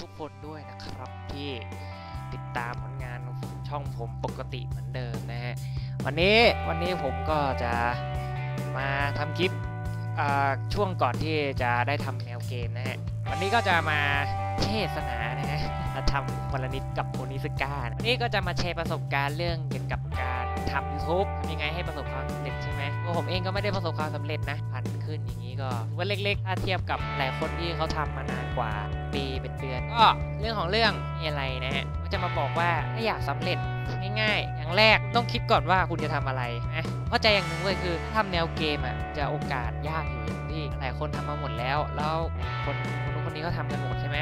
ทุกคนด้วยนะครับที่ติดตามผลงานช่องผมปกติเหมือนเดิมนะฮะวันนี้วันนี้ผมก็จะมาทำคลิปช่วงก่อนที่จะได้ทำแนวเกมนะฮะวันนี้ก็จะมาเทศนานะฮะมาทำวันละนิดกับโคนิสกาวันนี้ก็จะมาแชร์ประสบการณ์เรื่องเกี่ยวกับการทำ YouTube ทำยังไงให้ประสบความสำเร็จใช่ไหมตัวผมเองก็ไม่ได้ประสบความสำเร็จนะพันขึ้นอย่างนี้ก็ว่าเล็กๆถ้าเทียบกับหลายคนที่เขาทำมานานกว่า ปีเป็นเดือนก็เรื่องของเรื่องมีอะไรนะฮะก็จะมาบอกว่าถ้าอยากสำเร็จง่ายๆ อย่างแรกต้องคิดก่อนว่าคุณจะทำอะไรนะเข้าใจอย่างหนึ่งเลยคือทำแนวเกมอะจะโอกาสยากอยู่อย่างที่หลายคนทำมาหมดแล้ว แล้วคนคนนู้นคนนี้ก็ทำกันหมดใช่ไหม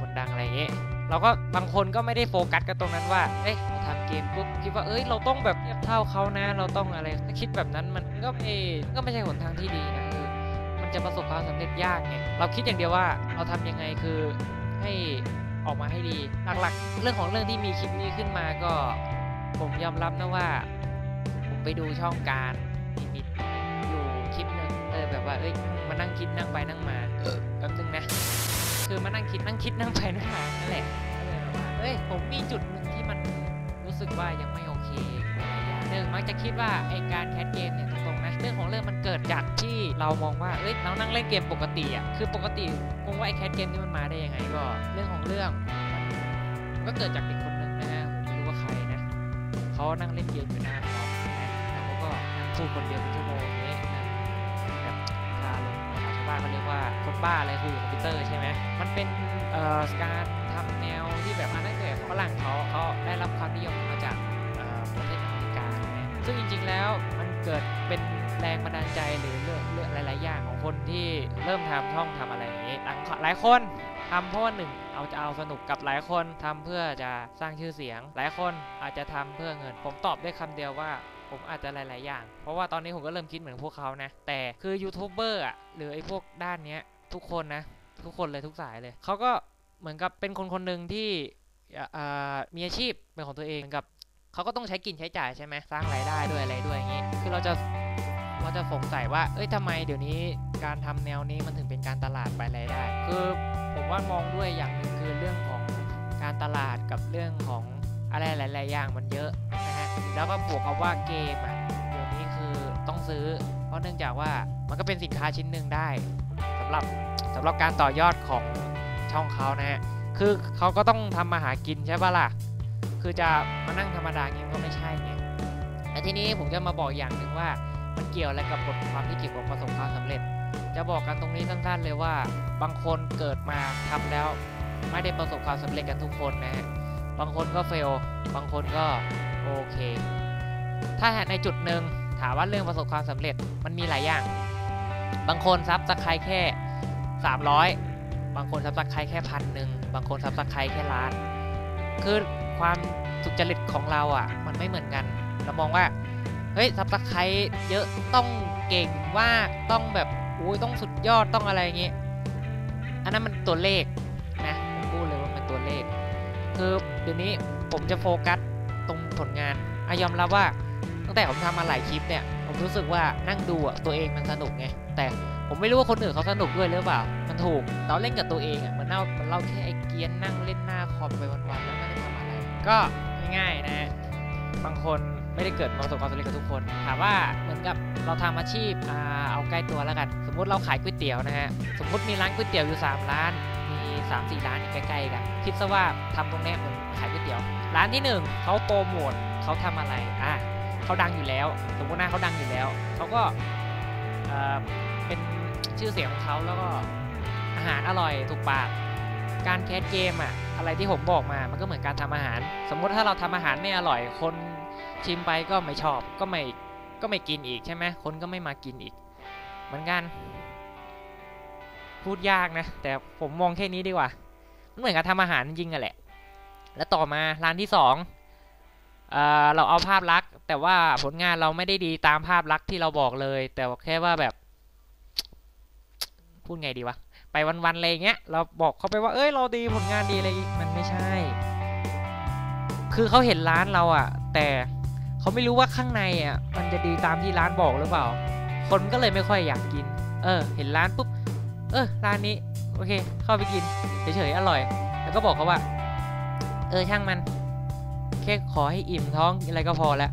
คนดังอะไรเงี้ยเราก็บางคนก็ไม่ได้โฟกัสกันตรงนั้นว่า เอ้ยเราทำเกมปุ๊บคิดว่า เอ้ย เราต้องแบบเทียบเท่าเขานะ เราต้องอะไร ถ้าคิดแบบนั้นมันก็ไม่ก็ไม่ใช่หนทางที่ดีนะ จะประสบความสำเร็จยากไงเราคิดอย่างเดียวว่าเราทำยังไงคือให้ออกมาให้ดีหลักๆ เรื่องของเรื่องที่มีคลิปนี้ขึ้นมาก็ผมยอมรับนะว่า ผมไปดูช่องการมีอยู่คลิปหนึ่งเลยแบบว่าเอ้ยมานั่งคิดนั่งไปนั่งมาแป๊บนึงนะ คือมานั่งคิดนั่งคิดนั่งไปนั่งมานั่นแหละเลยว่าเอ้ยผมมีจุดหนึ่งที่มันรู้สึกว่ายังไม่โอเคหนึ่งมักจะคิดว่าไอการ cast เกมเนี่ย เรื่องของเรื่องมันเกิดจากที่เรามองว่าเอ้ยเรานั่งเล่นเกมปกติอะคือปกติงงว่าไอ cast เกมนี่มันมาได้ยังไงก็ เรื่องของเรื่องก็เกิดจากเด็กคนหนึ่งนะฮะผมไม่รู้ว่าใครนะเขานั่งเล่นเกมอยู่หน้าคอมนะแล้วเขาก็นั่งพูดคนเดียวเป็นชั่วโมงนี้นะแบบคาลงภาษาชาวบ้านเขาเรียกว่าคนบ้าอะไรคุยกับคอมพิวเตอร์ใช่ไหมมันเป็นเอ่อการทำแนวที่แบบมาตั้งแต่ฝรั่งเขาเขาได้รับความนิยมมาจากประเทศอเมริกานะซึ่งจริงๆแล้วมันเกิดเป็น แรงบันดาลใจหรือเรื่องเรื่องหลาย ๆ อย่างของคนที่เริ่มทำช่องทำอะไรอย่างนี้หลายคนทำเพราะว่าหนึ่งเอาจะเอาสนุกกับหลายคนทำเพื่อจะสร้างชื่อเสียง หลายคนอาจจะทำเพื่อเงิน ผมตอบได้คำเดียวว่าผมอาจจะหลาย ๆ อย่าง เพราะว่าตอนนี้ผมก็เริ่มคิดเหมือนพวกเขานะ แต่คือยูทูบเบอร์อะหรือไอ้พวกด้านเนี้ยทุกคนนะ ทุกคนเลยทุกสายเลย เขาก็เหมือนกับเป็นคนคนหนึ่งที่มีอาชีพเป็นของตัวเองเหมือนกับ เขาก็ต้องใช้กินใช้จ่ายใช่ไหมสร้างรายได้ด้วยอะไรด้วยอย่างงี้ คือเราจะ เราจะสงสัยว่า เอ้ยทำไมเดี๋ยวนี้การทำแนวนี้มันถึงเป็นการตลาดไปรายได้ คือผมว่ามองด้วยอย่างหนึ่งคือเรื่องของการตลาดกับเรื่องของอะไรหลาย ๆ อย่างมันเยอะนะฮะ แล้วก็บวกกับว่าเกมอะเดี๋ยวนี้คือต้องซื้อ เพราะเนื่องจากว่ามันก็เป็นสินค้าชิ้นหนึ่งได้สำหรับสำหรับการต่อยอดของช่องเขานะฮะ คือเขาก็ต้องทำมาหากินใช่ปะล่ะ คือจะมานั่งธรรมดาเงี้ยก็ไม่ใช่ไงแต่ทีนี้ผมจะมาบอกอย่างหนึ่งว่า มันเกี่ยวอะไรกับบทความที่เกี่ยวกับประสบความสำเร็จ จะบอกกันตรงนี้สั้นๆเลยว่า บางคนเกิดมาทำแล้วไม่ได้ประสบความสำเร็จกันทุกคนนะฮะบางคนก็เฟล บางคนก็โอเค ถ้าในจุดหนึ่งถามว่าเรื่องประสบความสำเร็จมันมีหลายอย่าง บางคน subscribe แค่ 300 บางคน subscribe แค่พันหนึ่งบางคน subscribe แค่ล้าน คือความสุจริตของเราอะ มันไม่เหมือนกัน เรามองว่า เฮ้ย subscribe เยอะต้องเก่งมากต้องแบบโอ้ยต้องสุดยอดต้องอะไรอย่างงี้ อันนั้นมันตัวเลขนะผมพูดเลยว่ามันตัวเลข คือเดี๋ยวนี้ผมจะโฟกัสตรงผลงานอายอมรับว่า ตั้งแต่ผมทำมาหลายคลิปเนี่ย ผมรู้สึกว่านั่งดูอะตัวเองมันสนุกไงแต่ผมไม่รู้ว่าคนอื่นเขาสนุกด้วยหรือเปล่า มันถูกเราเล่นกับตัวเองอะมันเล่ามันเล่าแค่ไอ้เกียนนั่งเล่นหน้าคอมไปวันๆแล้วไม่ได้ทำอะไร ก็ง่ายๆนะ บางคน ไม่ได้เกิดประสบความสำเร็จกับทุกคน ถามว่าเหมือนกับเราทำอาชีพเอาใกล้ตัวแล้วกัน สมมุติเราขายก๋วยเตี๋ยวนะฮะสมมุติมีร้านก๋วยเตี๋ยวอยู่ 3 ร้าน มี 3 4 ร้านอยู่ใกล้ๆกันคิดซะว่าทำตรงนี้เหมือนขายก๋วยเตี๋ยว ร้านที่ 1เขาโปรโมทเขาทำอะไรอะเขาดังอยู่แล้ว สมมติหน้าเขาดังอยู่แล้วเขาก็เป็นชื่อเสียงของเขาแล้วก็อาหารอร่อยถูกปากการแคสเกมอะอะไรที่ผมบอกมา มันก็เหมือนการทำอาหาร สมมุติถ้าเราทำอาหารไม่อร่อยคน ชิมไปก็ไม่ชอบก็ไม่ก็ไม่กินอีกใช่ไหมคนก็ไม่มากินอีก เหมือนกัน พูดยากนะ แต่ผมมองแค่นี้ดีกว่า มันเหมือนการทำอาหารจริงๆอะแหละ แล้วต่อมาร้านที่สองเอเราเอาภาพลักษณ์ แต่ว่าผลงานเราไม่ได้ดีตามภาพลักษณ์ที่เราบอกเลย แต่แค่ว่าแบบ พูดไงดีวะไปวันๆอะไรเงี้ย เราบอกเขาไปว่า เอ้ย เราดีผลงานดีอะไร มันไม่ใช่ คือเขาเห็นร้านเราอะ แต่เขาไม่รู้ว่าข้างในอะมันจะดีตามที่ร้านบอกหรือเปล่า คนก็เลยไม่ค่อยอยากกิน เออ เห็นร้านปุ๊บ เออร้านนี้ โอเค เข้าไปกินเฉยๆอร่อยแต่ก็บอกเขาว่า เออช่างมันแค่ขอให้อิ่มท้องอะไรก็พอแล้ว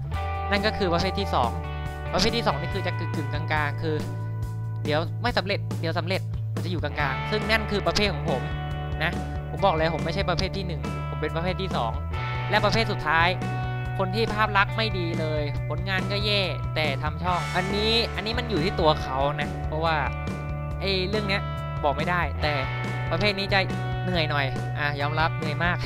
นั่นก็คือประเภทที่ 2 ประเภทที่ 2 นี่คือจะกึ่งกลางๆ คือ เดี๋ยวไม่สำเร็จ เดี๋ยวสำเร็จมันจะอยู่กลางๆ ซึ่งนั่นคือประเภทของผมนะ ผมบอกเลยผมไม่ใช่ประเภทที่ 1 ผมเป็นประเภทที่ 2 และประเภทสุดท้าย คนที่ภาพลักษณ์ไม่ดีเลย ผลงานก็แย่แต่ทำช่อง อันนี้อันนี้มันอยู่ที่ตัวเขานะ เพราะว่าไอ้เรื่องเนี้ยบอกไม่ได้ แต่ประเภทนี้จะเหนื่อยหน่อยอะยอมรับเหนื่อยมาก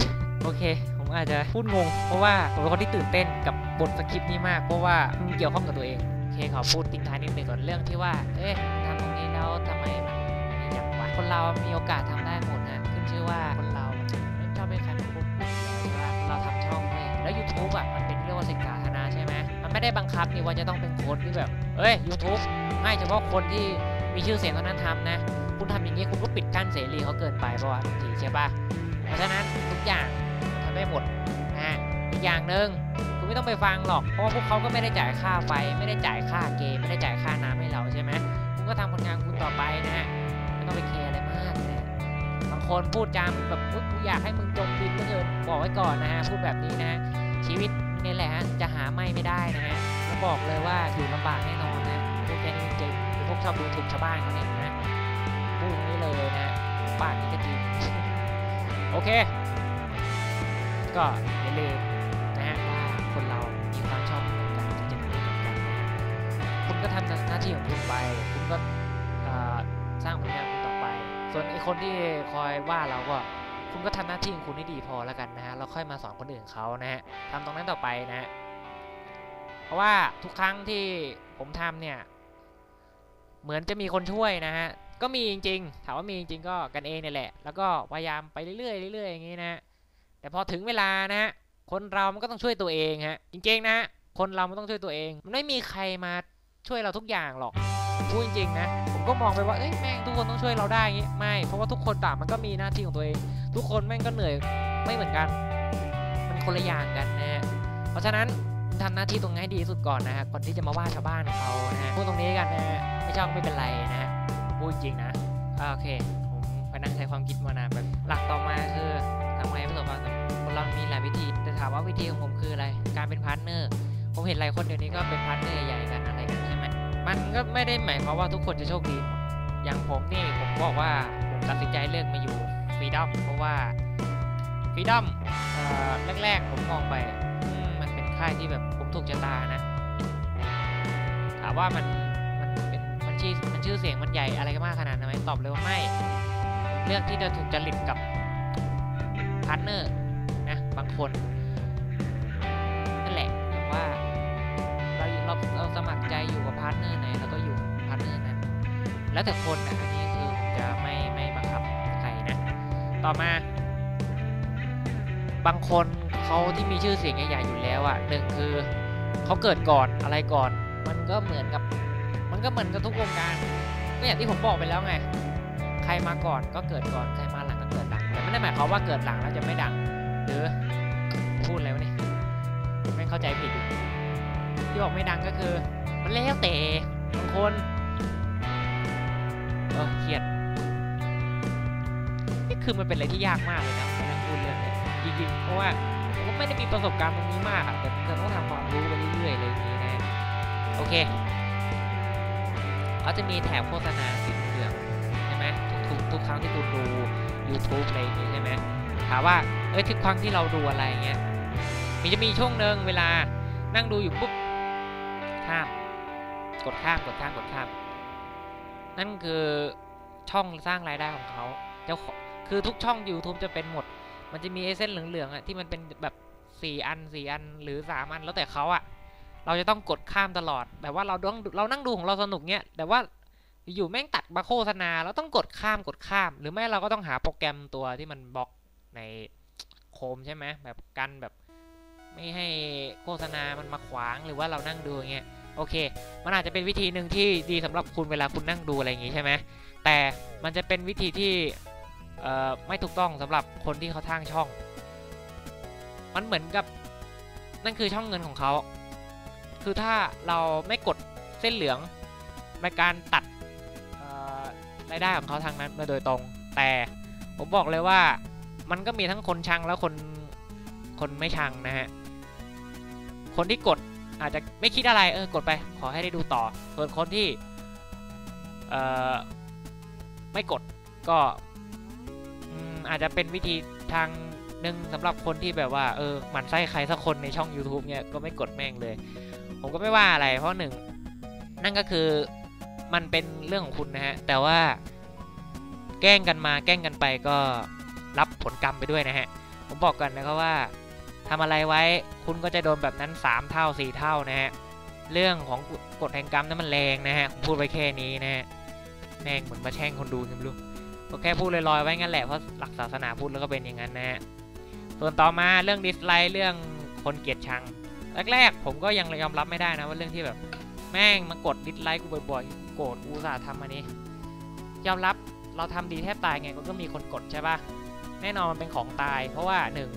โอเค ผมอาจจะพูดงง เพราะว่าผมเป็นคนที่ตื่นเต้นกับบทสคริปต์นี้มาก เพราะว่ามันเกี่ยวข้องกับตัวเองโอเคขอพูดทิ้งท้ายนิดหนึ่งก่อนเรื่องที่ว่า เอ๊ะทำตรงนี้แล้วทำไมมันไม่อยากวะคนเรามีโอกาสทำได้หมดนะขึ้นชื่อว่าคนเราไม่ชอบให้ใครมาพูดเวลาเราทำช่องเลยแล้ว YouTube อะมัน ว่าสิ่งสาธารณะใช่ไหมมันไม่ได้บังคับนี่ว่าจะต้องเป็นคนที่แบบเอ้ย YouTube ให้เฉพาะคนที่มีชื่อเสียงเท่านั้นทำนะ คุณทำอย่างนี้คุณก็ปิดกั้นเสรีเขาเกินไปเพราะว่าทีใช่ปะเพราะฉะนั้นทุกอย่างทำได้หมดนะฮะอีกอย่างหนึ่งคุณไม่ต้องไปฟังหรอกเพราะพวกเขาก็ไม่ได้จ่ายค่าไฟไม่ได้จ่ายค่าเกมไม่ได้จ่ายค่าน้ำให้เราใช่ไหมคุณก็ทำผลงานคุณต่อไปนะฮะไม่ต้องไปแคร์อะไรมากนะบางคนพูดจามแบบกูอยากให้มึงจมดินเหลือเกินบอกไว้ก่อนนะฮะพูดแบบนี้นะชีวิต นี่แหละฮะจะหาไม่ไม่ได้นะฮะแล้วบอกเลยว่าอยู่ลำบากแน่นอนนะพวกแกนี่จริงพวกชอบดูถูกชาวบ้านเขาเนี่ยนะพูดงนี้เลยนะบ้านนี้ก็จริงโอเค ก็อย่าลืมนะฮะว่าคนเรามีความชอบเหมือนกันจะไม่เหมือนกันนะคุณก็ทำหน้าที่ของคุณไป คุณก็สร้างผลงานคุณต่อไป ส่วนไอ้คนที่คอยว่าเราก็ คุณก็ทำหน้าที่ของคุณให้ดีพอแล้วกันนะฮะแล้วค่อยมาสอนคนอื่นเขานะฮะทำตรงนั้นต่อไปนะฮะเพราะว่าทุกครั้งที่ผมทำเนี่ยเหมือนจะมีคนช่วยนะฮะก็มีจริงๆถามว่ามีจริงก็กันเองเนี่ยแหละ แล้วก็พยายามไปเรื่อยๆเรื่อยๆอย่างงี้นะฮะแต่พอถึงเวลานะฮะคนเรามันก็ต้องช่วยตัวเองฮะจริงๆนะคนเรามันต้องช่วยตัวเอง มันไม่มีใครมาช่วยเราทุกอย่างหรอกพูดจริงๆนะ ก็มองไปว่าเอ้ยแม่งทุกคนต้องช่วยเราได้อย่างงี้ไม่ เพราะว่าทุกคนต่างมันก็มีหน้าที่ของตัวเอง ทุกคนแม่งก็เหนื่อยไม่เหมือนกัน มันคนละอย่างกันนะฮะเพราะฉะนั้นทำหน้าที่ตรงนี้ให้ดีที่สุดก่อนนะฮะก่อนที่จะมาว่าชาวบ้านเขานะฮะพูดตรงนี้กันนะฮะไม่ชอบไม่เป็นไรนะฮะพูดจริงนะโอเคผมไปนั่งใช้ความคิดมานานแบบหลักต่อมาคือทำไงประสบความสำเร็จคนเรามีหลายวิธีแต่ถามว่าวิธีของผมคืออะไร การเป็น partner ผมเห็นหลายคนเดี๋ยวนี้ก็เป็น partner ใหญ่กันอะ มันก็ไม่ได้หมายความว่าทุกคนจะโชคดีหมดอย่างผมนี่ผมบอกว่าผมตัดสินใจเลือกมาอยู่ Freedom เพราะว่า Freedom แรกๆผมมองไปมันเป็นค่ายที่แบบผมถูกชะตานะ ถามว่ามันมันเป็นมันชื่อมันชื่อเสียงมันใหญ่อะไรกันมากขนาดนั้นไหมตอบเลยว่าไม่ เลือกที่จะถูกจริตกับ partner นะบางคนนั่นแหละว่า แล้วแต่คนนะอันนี้คือผมจะไม่ไม่บังคับใครนะ ต่อมา บางคนเขาที่มีชื่อเสียงใหญ่ๆอยู่แล้วอะ่ะหนึ่งคือเขาเกิดก่อนอะไรก่อน มันก็เหมือนกับ มันก็เหมือนกับทุกวงการ ก็อย่างที่ผมบอกไปแล้วไง ใครมาก่อนก็เกิดก่อน ใครมาหลังก็เกิดหลังแต่ไม่ได้หมายความว่าเกิดหลังแล้วจะไม่ดัง หรือพูดอะไรวะนี่ไม่เข้าใจผิดที่บอกไม่ดังก็คือ มันแล้วแต่บางคน เออเครียดนี่คือมันเป็นอะไรที่ยากมากเลยนะการพูดเรื่องนี้ยจริงๆเพราะว่าผมก็ไม่ได้มีประสบการณ์ตรงนี้มากอะแต่จะต้องทำความรู้ไปเรื่อยๆอะไรอย่างนี้นะโอเคเขาจะมีแถบโฆษณาสีเหลืองใช่ไหมทุกๆทุกครั้งที่คุณดู YouTube อะไรอย่างนี้ใช่ไหมถามว่าเอ้ยทุกครั้งที่เราดูอะไรเงี้ยมีจะมีช่วงหนึ่งเวลานั่งดูอยู่ปุ๊บข้ามกดข้ามกดข้ามกดข้าม นั่นคือช่องสร้างรายได้ของเขาเจ้าคือทุกช่อง YouTube จะเป็นหมด มันจะมีไอ้เส้นเหลืองๆอะที่มันเป็นแบบสี่อันสี่อันหรือสามอันแล้วแต่เขาอะเราจะต้องกดข้ามตลอด แบบว่าเราต้องเรานั่งดูของเราสนุกเนี้ยแต่ว่าอยู่แม่งตัดมาโฆษณาเราต้องกดข้ามกดข้าม หรือไม่เราก็ต้องหาโปรแกรมตัวที่มันบล็อกในโคมใช่ไหมแบบกันแบบไม่ให้โฆษณามันมาขวางหรือว่าเรานั่งดูเงี้ย โอเค มันอาจจะเป็นวิธีหนึ่งที่ดีสำหรับคุณเวลาคุณนั่งดูอะไรอย่างงี้ใช่ไหมแต่มันจะเป็นวิธีที่ไม่ถูกต้องสำหรับคนที่เขาทางช่อง มันเหมือนกับนั่นคือช่องเงินของเขา คือถ้าเราไม่กดเส้นเหลืองในการตัดรายได้ของเขาทางนั้นมาโดยตรง แต่ผมบอกเลยว่ามันก็มีทั้งคนชังแล้วคนคนไม่ชังนะฮะ คนที่กด อาจจะไม่คิดอะไรเออกดไปขอให้ได้ดูต่อ ส่วนคนที่เอ่อไม่กดก็อาจจะเป็นวิธีทางหนึ่งสำหรับคนที่แบบว่าเออหมั่นไส้ใครสักคนในช่อง YouTube เนี่ยก็ไม่กดแม่งเลย ผมก็ไม่ว่าอะไรเพราะหนึ่งนั่นก็คือมันเป็นเรื่องของคุณนะฮะ แต่ว่าแกล้งกันมาแกล้งกันไปก็รับผลกรรมไปด้วยนะฮะ ผมบอกกันนะครับว่า ทำอะไรไว้คุณก็จะโดนแบบนั้น 3 เท่า 4 เท่านะฮะ เรื่องของกฎแห่งกรรมนั้นมันแรงนะฮะ พูดไว้แค่นี้นะฮะ แม่งเหมือนมาแช่งคนดูยังไม่รู้ก็แค่พูดลอยๆไว้งั้นแหละ เพราะหลักศาสนาพูดแล้วก็เป็นอย่างนั้นนะฮะ ส่วนต่อมาเรื่อง dislike เรื่องคนเกลียดชัง แรกๆผมก็ยังยอมรับไม่ได้นะว่าเรื่องที่แบบ แม่งมากด dislike กูบ่อยๆ โกรธกูอุตส่าห์ทำอันนี้ ยอมรับเราทำดีแทบตายไงก็มีคนกดใช่ปะแน่นอนมันเป็นของตาย เพราะว่าหนึ่ง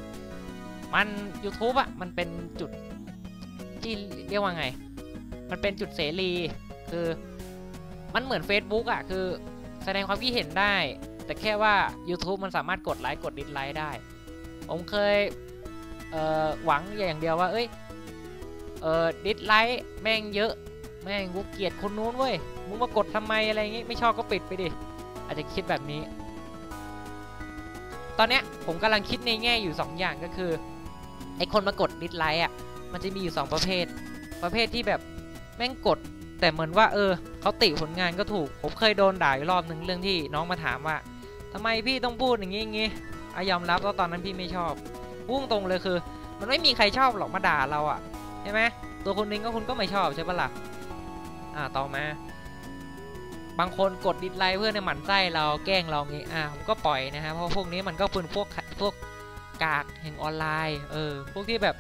มัน YouTube อะมันเป็นจุดที่เรียกว่าไง มันเป็นจุดเสรีคือมันเหมือน Facebook อะคือแสดงความคิดเห็นได้ แต่แค่ว่า YouTube มันสามารถกดไลค์กด dislike ได้ ผมเคยเอ่อหวังอย่างเดียวว่าเอ้ยเอ่อ dislike แม่งเยอะแม่งกูเกลียดคนนู้นเว้ยมึงมากดทำไมอะไรอย่างงี้ไม่ชอบก็ปิดไปดิอาจจะคิดแบบนี้ ตอนเนี้ยผมกำลังคิดในแง่อยู่ 2 อย่างก็คือ ไอคนมากด dislike อะมันจะมีอยู่ 2 ประเภท ประเภทที่แบบแม่งกด แต่เหมือนว่า เออเขาติผลงานก็ถูก ผมเคยโดนด่าอยู่รอบหนึ่งเรื่องที่น้องมาถามว่าทำไมพี่ต้องพูดอย่างงี้อย่างงี้อายอมรับว่าตอนนั้นพี่ไม่ชอบพุ่งตรงเลยคือ มันไม่มีใครชอบหรอกมาด่าเราอะใช่ไหมตัวคนนึงก็คุณก็ไม่ชอบใช่ปะล่ะอ่าต่อมา บางคนกดดิสไลค์เพื่อในหมั่นไส้เราแกล้งเรางี้อ่าผมก็ปล่อยนะฮะเพราะพวกนี้มันก็เป็นพวกพวก กากแห่งออนไลน์เออพวกที่แบบ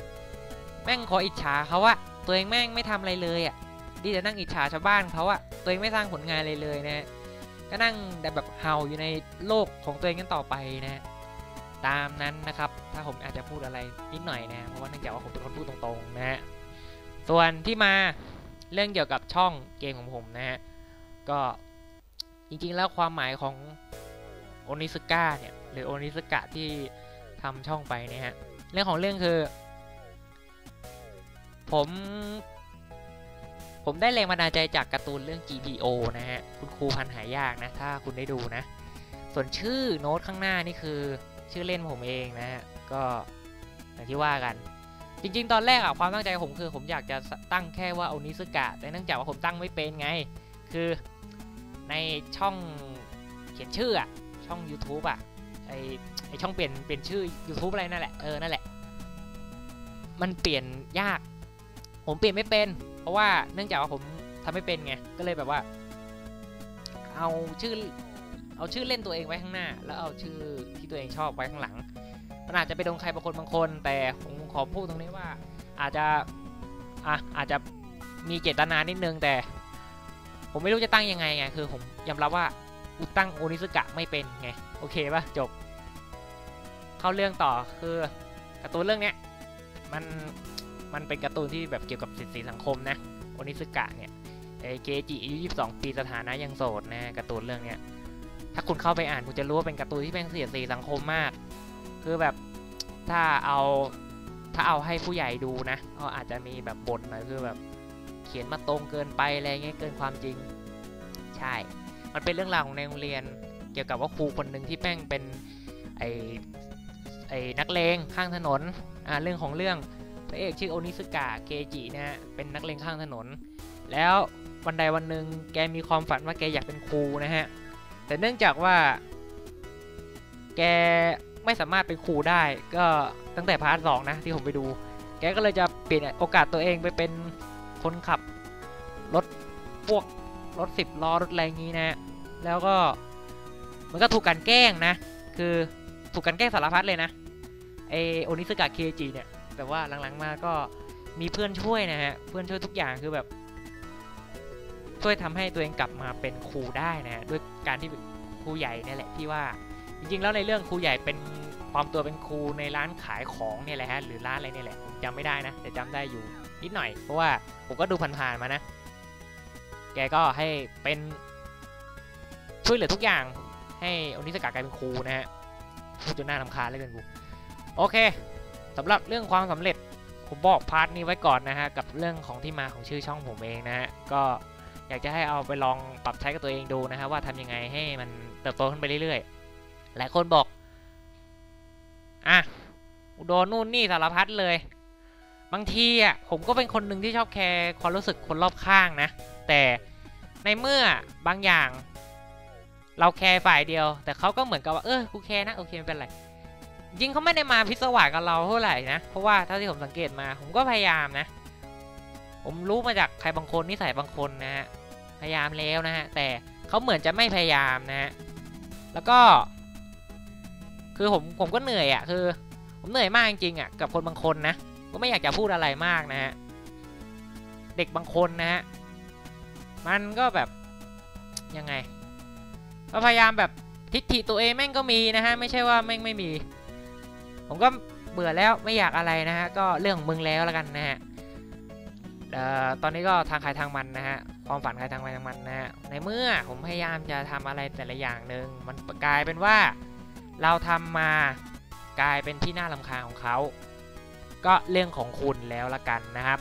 แม่งขออิจฉาเขาอะตัวเองแม่งไม่ทำอะไรเลยอะดีแต่นั่งอิจฉาชาวบ้านเขาอะตัวเองไม่สร้างผลงานเลยเลยนะฮะก็นั่งแต่แบบเฮาอยู่ในโลกของตัวเองกันต่อไปนะฮะตามนั้นนะครับ ถ้าผมอาจจะพูดอะไรนิดหน่อยนะเพราะว่าเนื่องจากว่าผมเป็นคนพูดตรงๆนะฮะส่วนที่มาเรื่องเกี่ยวกับช่องเกมของผมนะฮะก็จริงๆแล้วความหมายของโอนิสกาเนี่ยหรือโอนิสกะที่ ทำช่องไปเนี่ยฮะเรื่องของเรื่องคือ ผม ผมได้แรงบันดาลใจจากการ์ตูนเรื่อง GPO นะฮะคุณครูพันหายากนะ ถ้าคุณได้ดูนะ ส่วนชื่อโน้ตข้างหน้านี่คือชื่อเล่นผมเองนะฮะก็อย่างที่ว่ากัน จริงๆ ตอนแรกอะความตั้งใจผมคือผมอยากจะตั้งแค่ว่าโอนิสกะ แต่เนื่องจากว่าผมตั้งไม่เป็นไง คือในช่องเขียนชื่ออะช่อง YouTube อะไอ ไอช่องเปลี่ยนเปลี่ยนชื่อ YouTube อะไรนั่นแหละเออนั่นแหละ มันเปลี่ยนยาก ผมเปลี่ยนไม่เป็น เพราะว่าเนื่องจากว่าผมทำไม่เป็นไงก็เลยแบบว่า เอาชื่อเอาชื่อเล่นตัวเองไว้ข้างหน้า แล้วเอาชื่อที่ตัวเองชอบไว้ข้างหลังมันอาจจะไปโดนใครบางคนบางคน แต่ผมขอพูดตรงนี้ว่า อาจจะอะอาจจะมีเจตนานิดนึงแต่ ผมไม่รู้จะตั้งยังไงไงคือผมยอมรับว่าอุตั้งโอนิสกะไม่เป็นไง โอเคปะจบ เข้าเรื่องต่อคือการ์ตูนเรื่องเนี้ยมันมันเป็นการ์ตูนที่แบบเกี่ยวกับสิทธิสังคมนะโอนิสกะเนี่ยไอเกจิอายุ22 ปีสถานะยังโสดนะการ์ตูนเรื่องเนี้ยถ้าคุณเข้าไปอ่านคุณจะรู้ว่าเป็นการ์ตูนที่เป็นเสียดสีสังคมมาก คือแบบถ้าเอาถ้าเอาให้ผู้ใหญ่ดูนะก็อาจจะมีแบบบทน่อยคือแบบเขียนมาตรงเกินไปอะไรเงี้ยเกินความจริง ใช่ มันเป็นเรื่องราวของในโรงเรียน เกี่ยวกับว่าครูคนหนึ่งที่แม่งเป็นไอ ไอ้นักเลงข้างถนนอ่าเรื่องของเรื่องพระเอกชื่อโอนิซึกะเอคิจินะฮะเป็นนักเลงข้างถนน แล้ววันใดวันหนึ่งแกมีความฝันว่าแกอยากเป็นครูนะฮะแต่เนื่องจากว่า แกไม่สามารถเป็นครูได้ ก็ตั้งแต่ part สองนะที่ผมไปดู แกก็เลยจะเปลี่ยนโอกาสตัวเองไปเป็นคนขับรถพวกรถสิบล้อรถอะไรงี้นะ แล้วก็มันก็ถูกการแกล้งนะ คือ ถูกกันแกล้งสารพัดเลยนะไอโอนิสกะเคจิเนี่ยแต่ว่าหลังๆมาก็มีเพื่อนช่วยนะฮะเพื่อนช่วยทุกอย่างคือแบบ ช่วยทำให้ตัวเองกลับมาเป็นครูได้นะฮะด้วยการที่ครูใหญ่เนี่ยแหละที่ว่า จริงๆ แล้วในเรื่องครูใหญ่เป็นปลอมตัวเป็นครูในร้านขายของเนี่ยแหละฮะหรือร้านอะไรเนี่ยแหละผมจำไม่ได้นะ แต่จำได้อยู่นิดหน่อย เพราะว่าผมก็ดูผ่านๆมานะ แกก็ให้เป็นช่วยเหลือทุกอย่างให้โอนิซึกะกลายเป็นครูนะฮะ พูดจนน่ารำคาญเลยกินกูโอเคสำหรับเรื่องความสำเร็จผมบอก part นี้ไว้ก่อนนะฮะกับเรื่องของที่มาของชื่อช่องผมเองนะฮะก็อยากจะให้เอาไปลองปรับใช้กับตัวเองดูนะฮะว่าทำยังไงให้มันเติบโตขึ้นไปเรื่อยๆ หลายคนบอกอะโดนนู่นนี่สารพัดเลย บางทีอะผมก็เป็นคนหนึ่งที่ชอบแคร์ความรู้สึกคนรอบข้างนะ แต่ในเมื่อบางอย่าง เราแคร์ฝ่ายเดียว แต่เขาก็เหมือนกับว่าเออกูแคร์นะโอเคไม่เป็นไรจริงเขาไม่ได้มาพิศวาสกับเราเท่าไหร่นะเพราะว่าเท่าที่ผมสังเกตมา ผมก็พยายามนะ ผมรู้มาจากใครบางคนนิสัยบางคนนะฮะพยายามแล้วนะฮะแต่เขาเหมือนจะไม่พยายามนะฮะแล้วก็ คือผมผมก็เหนื่อยอะคือ ผมเหนื่อยมากจริงๆอะกับคนบางคนนะก็ไม่อยากจะพูดอะไรมากนะฮะเด็กบางคนนะฮะมันก็แบบยังไง ก็พยายามแบบทิฏฐิตัวเองแม่งก็มีนะฮะไม่ใช่ว่าแม่งไม่มี ผมก็เบื่อแล้วไม่อยากอะไรนะฮะก็เรื่องของมึงแล้วแล้วกันนะฮะตอนนี้ก็ทางใครทางมันนะฮะความฝันใครทางใครทางมันนะฮะในเมื่อผมพยายามจะทำอะไรแต่ละอย่างหนึ่งมันกลายเป็นว่าเราทำมากลายเป็นที่น่ารำคาญของเขา ก็เรื่องของคุณแล้วละกันนะครับ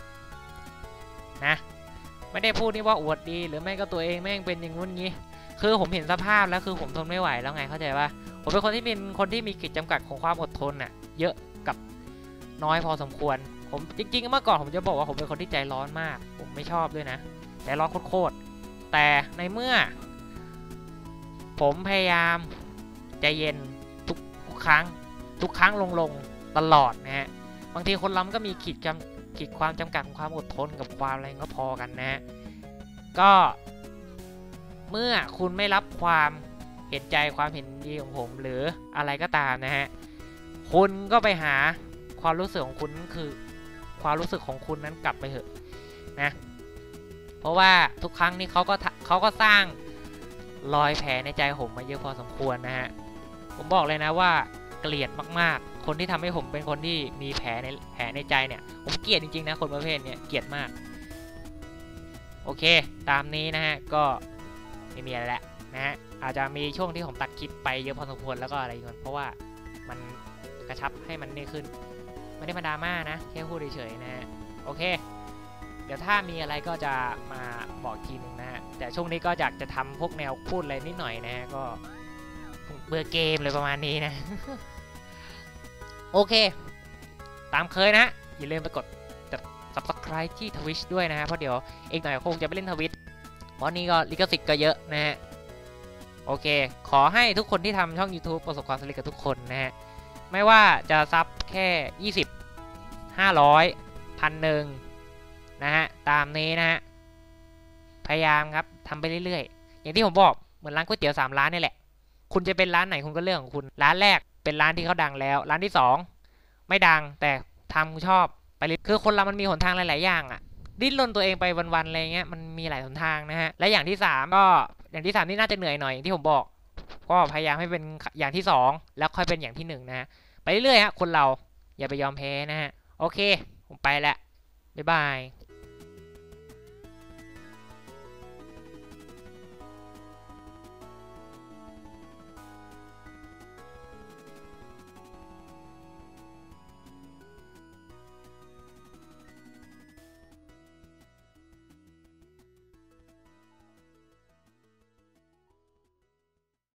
นะไม่ได้พูดนี่ว่าอวดดีหรือไม่ก็ตัวเองแม่งเป็นอย่างงู้นงี้ คือผมเห็นสภาพแล้วคือผมทนไม่ไหวแล้วไงเข้าใจปะผมเป็นคนที่เป็นคนที่มีขีดจำกัดของความอดทนน่ะ เยอะกับน้อยพอสมควร ผมจริงๆเมื่อก่อนผมจะบอกว่าผมเป็นคนที่ใจร้อนมาก ผมไม่ชอบด้วยนะใจร้อนโคตรๆแต่ในเมื่อ ผมพยายามใจเย็นทุกทุกครั้ง ทุกครั้งลงลงๆตลอดนะฮะบางทีคนเราก็มีขีดจำขีดความจำกัดของความอดทนกับความอะไรก็พอกันนะฮะก็ เมื่อคุณไม่รับความเห็นใจความเห็นดีของผมหรืออะไรก็ตามนะฮะ คุณก็ไปหาความรู้สึกของคุณคือความรู้สึกของคุณนั้นกลับไปเถอะนะ เพราะว่าทุกครั้งนี้เขาก็เขาก็สร้างรอยแผลในใจผมมาเยอะพอสมควรนะฮะ ผมบอกเลยนะว่าเกลียดมากๆ คนที่ทำให้ผมเป็นคนที่มีแผลในแผลในใจเนี่ย ผมเกลียดจริงๆนะคนประเภทเนี้ยเกลียดมาก โอเค ตามนี้นะฮะก็ ไม่มีอะไรแล้วนะฮะอาจจะมีช่วงที่ผมตัดคลิปไปเยอะพอสมควรแล้วก็อะไรเงี้ยเพราะว่ามันกระชับให้มันนี่ขึ้นไม่ได้มาดราม่านะแค่พูดเฉยๆนะฮะโอเค เดี๋ยวถ้ามีอะไรก็จะมาบอกทีนึงนะฮะแต่ช่วงนี้ก็อยากจะทำพวกแนวพูดอะไรนิดหน่อยนะฮะก็เบื่อเกมเลยประมาณนี้นะ โอเค ตามเคยนะอย่าลืมไปกด subscribe ที่ทวิชด้วยนะฮะเพราะเดี๋ยวเอกหน่อยคงจะไปเล่นทวิช เพราะนี่ก็ลิขสิทธิ์ก็เยอะนะฮะ โอเค ขอให้ทุกคนที่ทำช่อง YouTube ประสบความสำเร็จกับทุกคนนะฮะ ไม่ว่าจะซับแค่ 20 500พันหนึ่งนะฮะ ตามนี้นะฮะ พยายามครับทำไปเรื่อยๆ อย่างที่ผมบอก เหมือนร้านก๋วยเตี๋ยว3ร้านนี่แหละ คุณจะเป็นร้านไหนคุณก็เรื่องของคุณ ร้านแรกเป็นร้านที่เขาดังแล้ว ร้านที่ 2 ไม่ดังแต่ทำชอบไปเรื่อยคือคนเรามันมีหนทางหลาย ๆ อย่างอะ ดิ้นรนตัวเองไปวันๆอะไรเงี้ยมันมีหลายหนทางนะฮะและอย่างที่ 3 ก็อย่างที่ 3 นี่น่าจะเหนื่อยหน่อยอย่างที่ผมบอก ก็พยายามให้เป็นอย่างที่ 2 แล้วค่อยเป็นอย่างที่1นะฮะไปเรื่อยๆฮะคนเราอย่าไปยอมแพ้นะฮะโอเค ผมไปละบ๊ายบาย